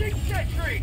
19th century.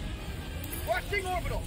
Watching orbital!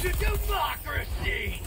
To democracy!